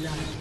blood.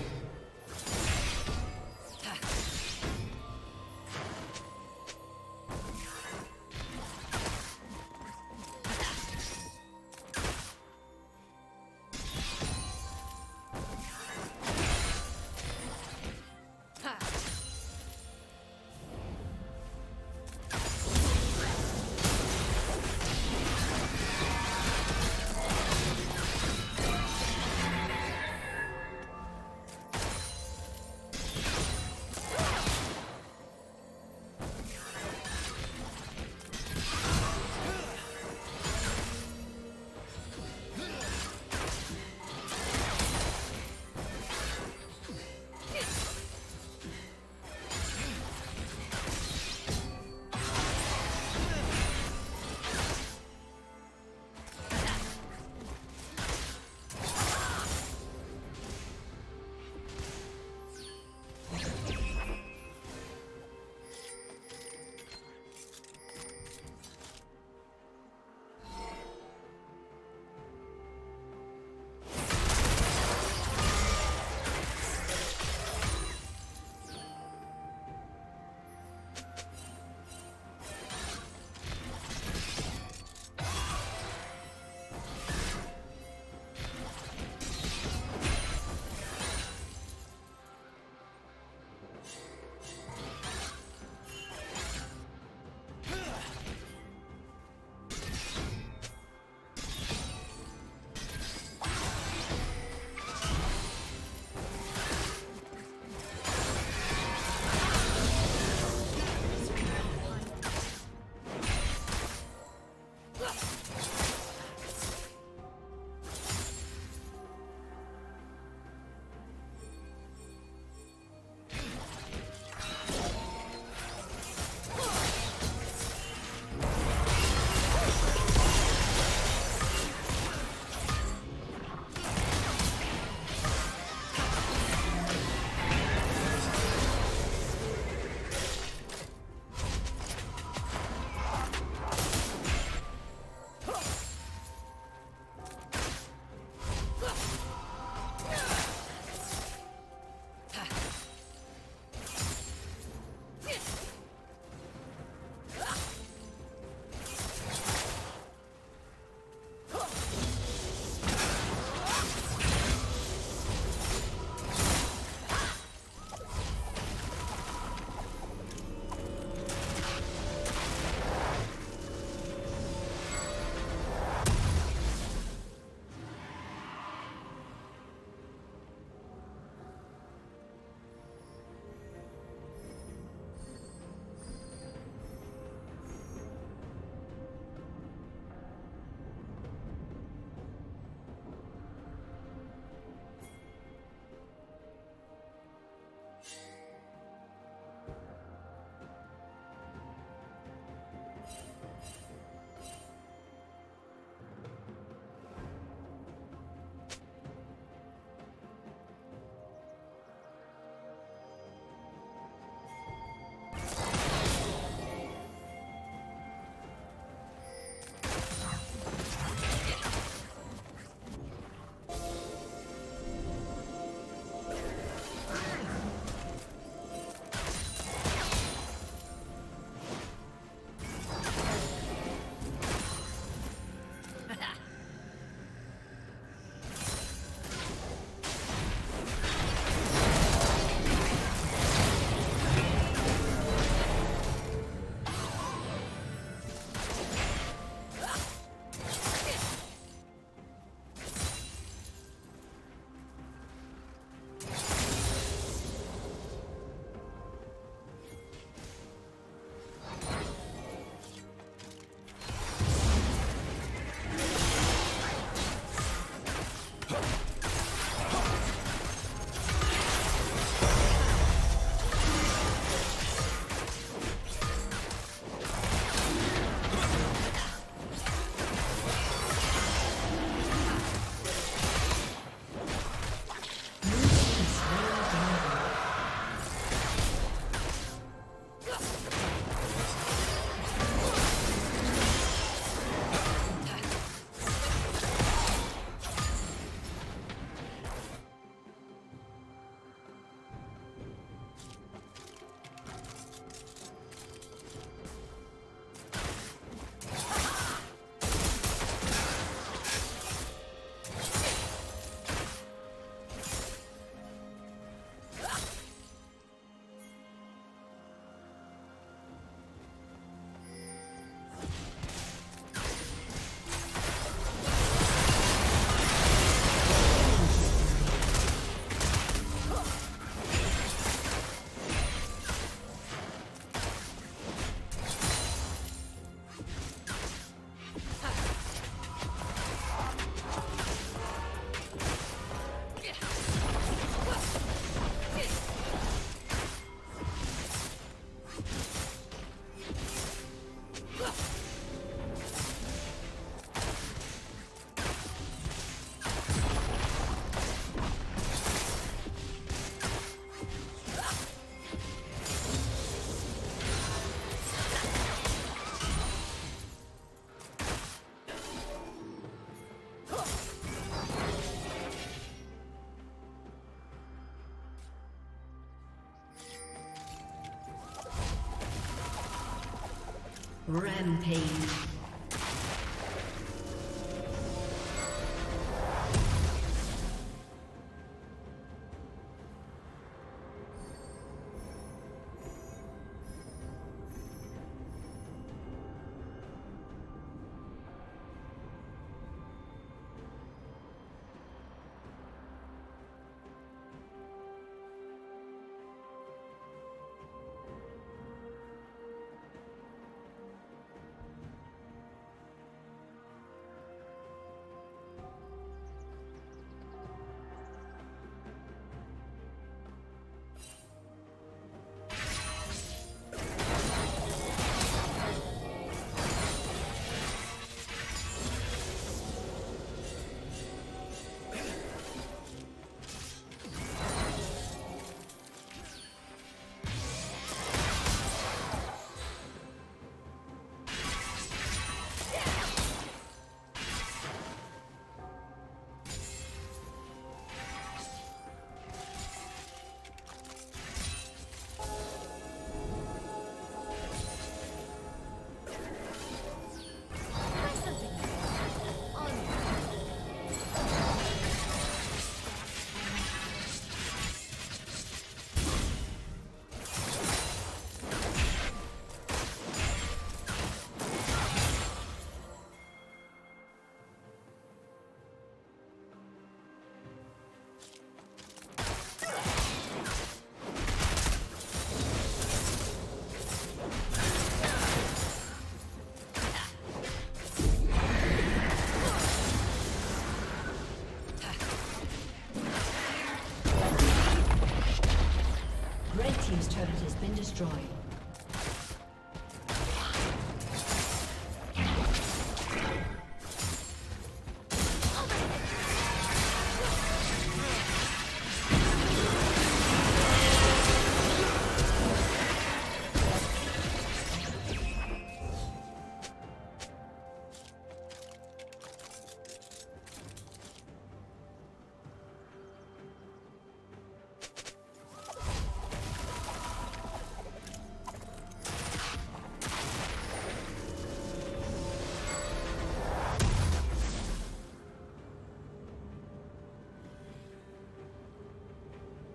Rampage.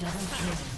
Double kill.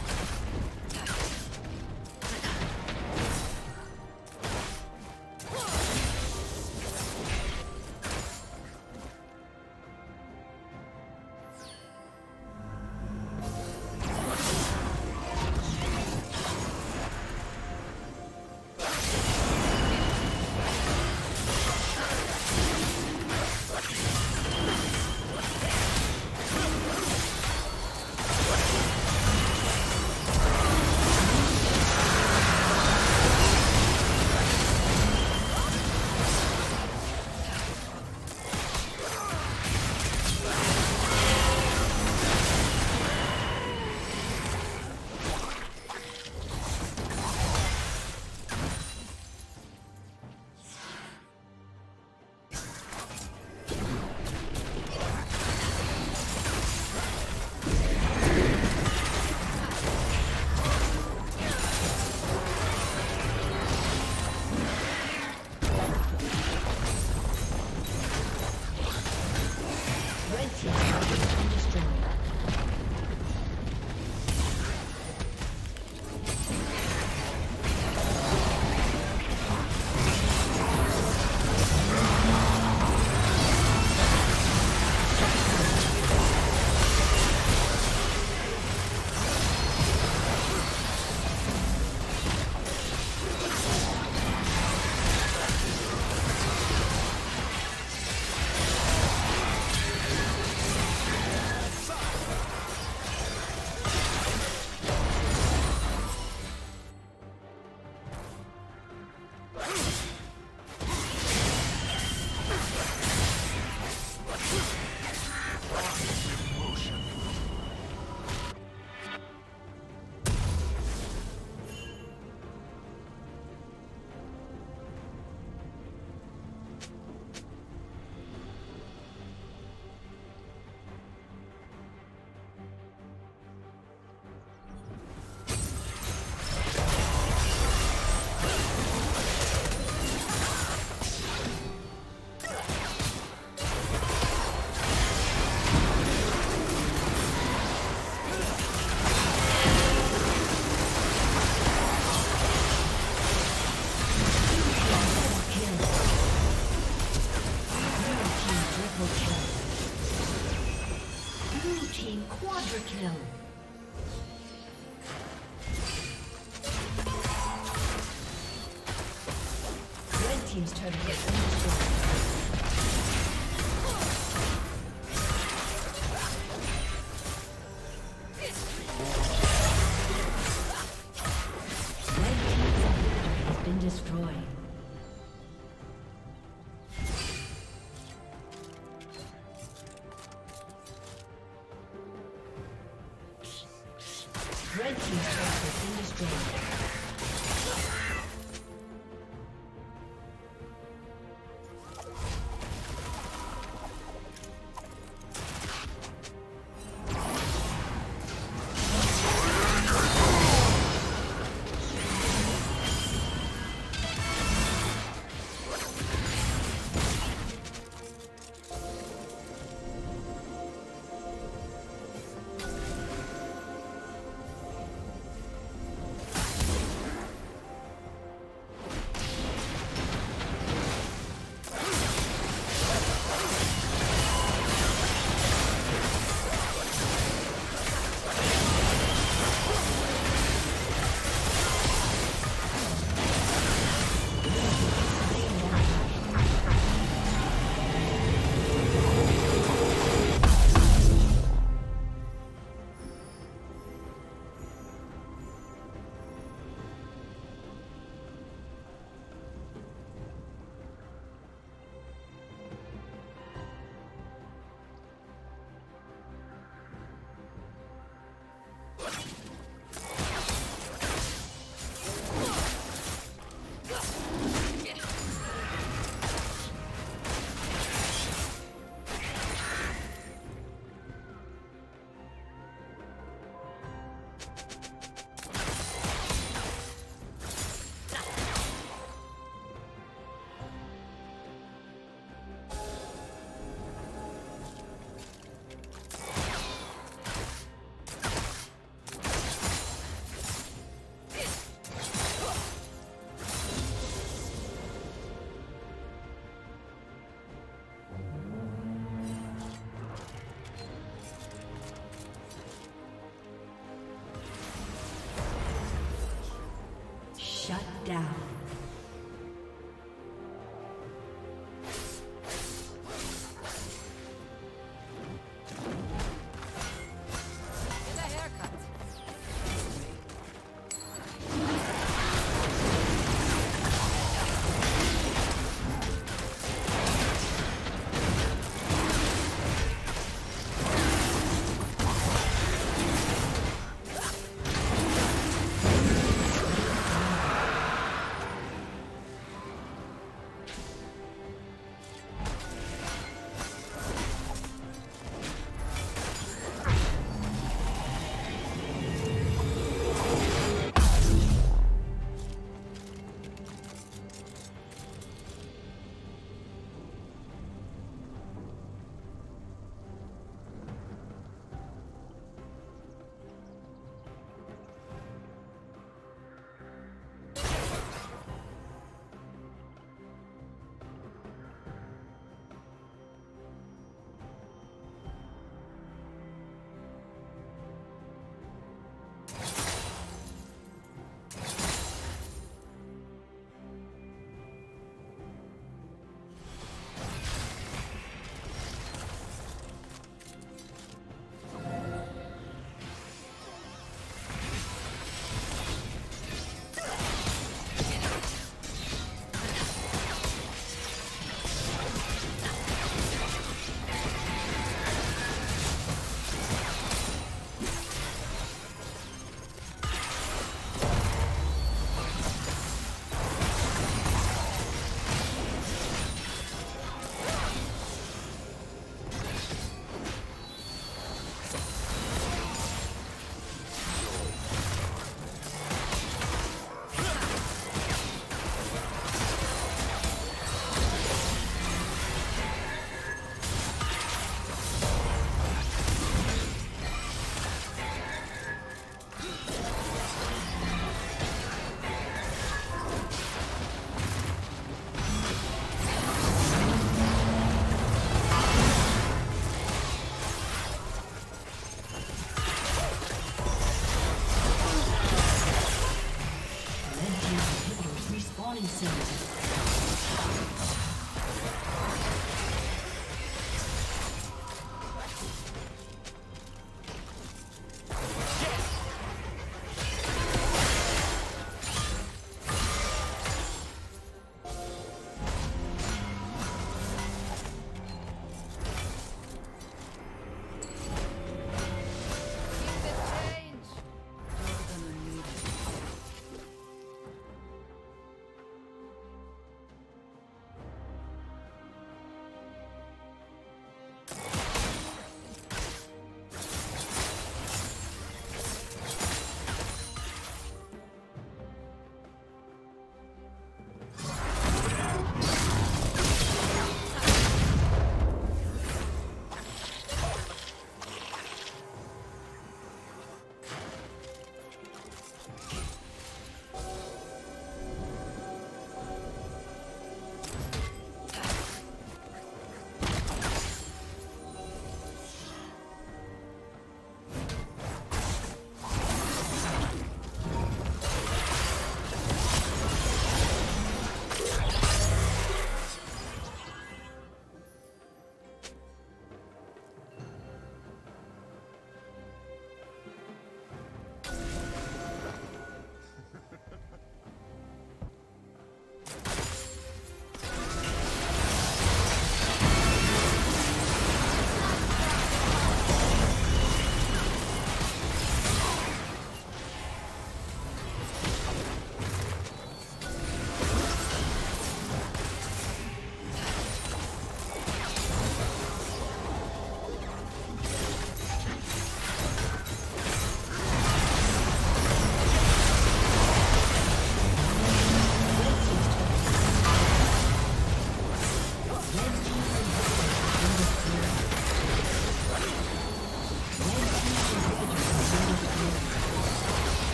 Killing Surgeon.